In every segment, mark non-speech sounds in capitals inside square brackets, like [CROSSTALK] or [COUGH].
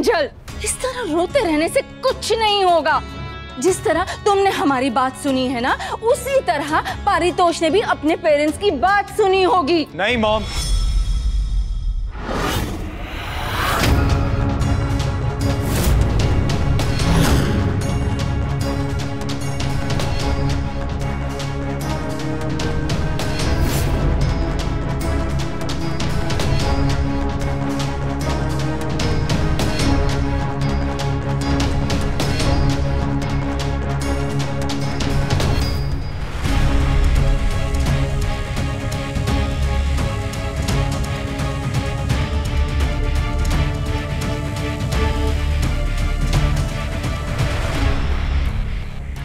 किंजल इस तरह रोते रहने से कुछ नहीं होगा। जिस तरह तुमने हमारी बात सुनी है ना, उसी तरह पारितोष ने भी अपने पेरेंट्स की बात सुनी होगी। नहीं, मॉम।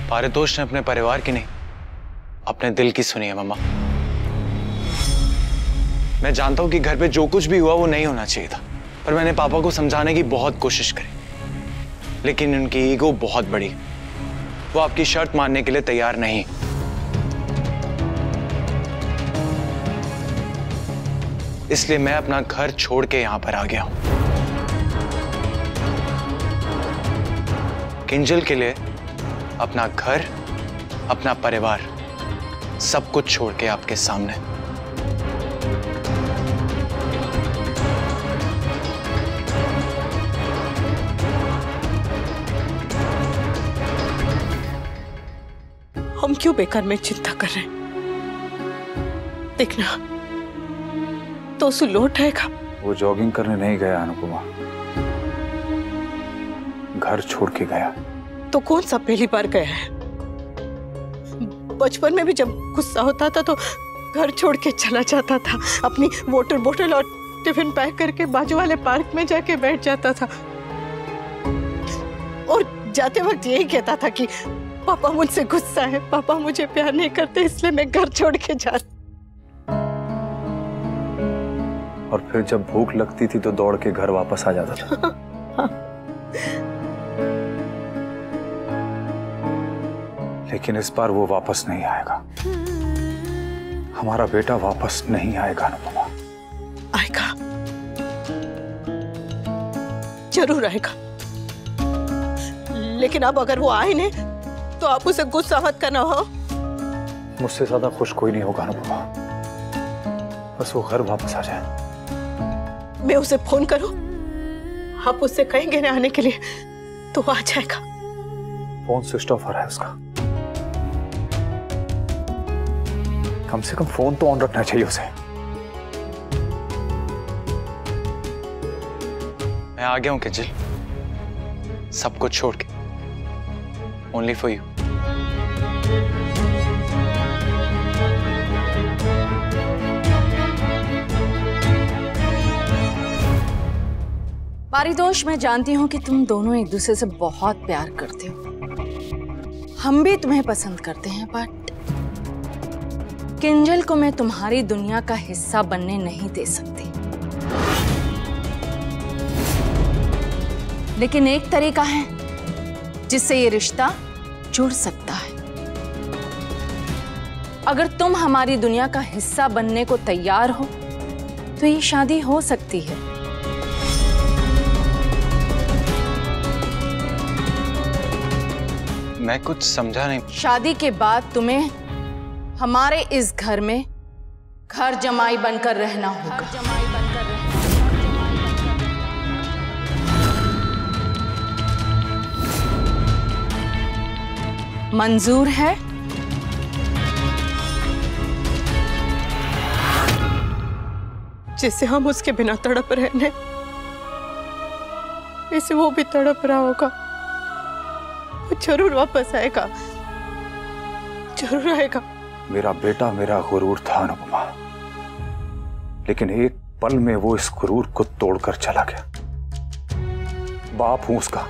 पारितोष ने अपने परिवार की नहीं, अपने दिल की सुनी है मम्मा। मैं जानता हूँ कि घर पे जो कुछ भी हुआ, वो नहीं होना चाहिए था, पर मैंने पापा को समझाने की बहुत कोशिश करी। लेकिन उनकी ईगो बहुत बड़ी वो आपकी शर्त मानने के लिए तैयार नहीं। इसलिए मैं अपना घर छोड़ के यहाँ पर आ गया हूँ। किंजल के लिए अपना घर अपना परिवार सब कुछ छोड़ के आपके सामने। हम क्यों बेकार में चिंता कर रहे हैं? देखना तो सु लौट आएगा। वो जॉगिंग करने नहीं गया अनुपमा। घर छोड़ के गया। तो कौन सा पहली बार गया है? बचपन में भी जब गुस्सा होता था तो घर छोड़ के चला जाता था। अपनी वाटर बोतल और टिफ़िन पैक करके बाजू वाले पार्क में जाके बैठ जाता था। और जाते वक्त यही कहता था कि पापा मुझसे गुस्सा है पापा मुझे प्यार नहीं करते इसलिए मैं घर छोड़ के जा और फिर जब भूख लगती थी तो दौड़ के घर वापस आ जाता था। [LAUGHS] लेकिन इस बार वो वापस नहीं आएगा। हमारा बेटा वापस नहीं आएगा अनुपमा। आएगा। ज़रूर आएगा। लेकिन अब अगर वो आए नहीं तो आप उसे गुस्सा मत करना हो। मुझसे ज़्यादा खुश कोई नहीं होगा अनुपमा। बस वो घर वापस आ जाए। मैं उसे फ़ोन करूँ। आप उससे कहेंगे ना आने के लिए तो आ जाएगा। फ़ोन स्विच ऑफ़ आ रहा है उसका। कम से कम फ़ोन तो ऑन रखना चाहिए उसे। मैं आ गया हूँ किंजल सब कुछ छोड़ के। ओनली फॉर यू पारितोष मैं जानती हूँ कि तुम दोनों एक दूसरे से बहुत प्यार करते हो। हम भी तुम्हें पसंद करते हैं बट किंजल को मैं तुम्हारी दुनिया का हिस्सा बनने नहीं दे सकती। लेकिन एक तरीका है जिससे ये रिश्ता जुड़ सकता है। अगर तुम हमारी दुनिया का हिस्सा बनने को तैयार हो तो ये शादी हो सकती है। मैं कुछ समझा नहीं। शादी के बाद तुम्हें हमारे इस घर में घर जमाई बनकर रहना होगा। मंजूर है? जिसे हम उसके बिना तड़प रहे इसे वो भी तड़प रहा होगा। वो ज़रूर वापस आएगा। ज़रूर आएगा। मेरा बेटा मेरा गुरूर था अनुपमा। लेकिन एक पल में वो इस गुरूर को तोड़कर चला गया। बाप हूँ उसका,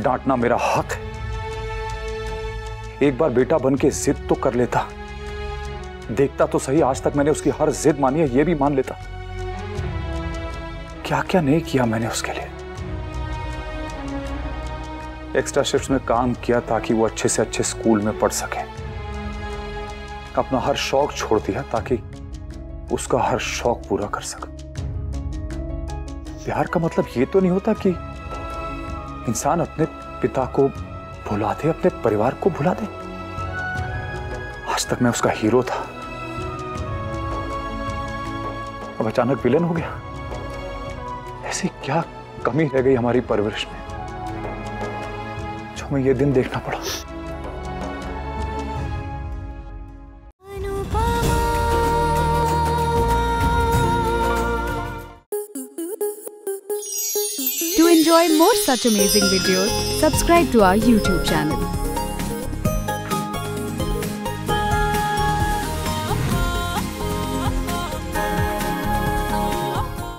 डांटना मेरा हक है। एक बार बेटा बन के जिद तो कर लेता। देखता तो सही आज तक मैंने उसकी हर जिद मानी है, ये भी मान लेता। क्या क्या नहीं किया मैंने उसके लिए। एक्स्ट्रा शिफ्ट में काम किया ताकि वो अच्छे से अच्छे स्कूल में पढ़ सके। अपना हर शौक छोड़ दिया ताकि उसका हर शौक पूरा कर सके। प्यार का मतलब ये तो नहीं होता कि इंसान अपने पिता को भुला दे, अपने परिवार को भुला दे। आज तक मैं उसका हीरो था। अब अचानक विलन हो गया। ऐसी क्या कमी रह गई हमारी परवरिश में? जो हमें यह दिन देखना पड़ा। Enjoy more such amazing videos, subscribe to our YouTube channel.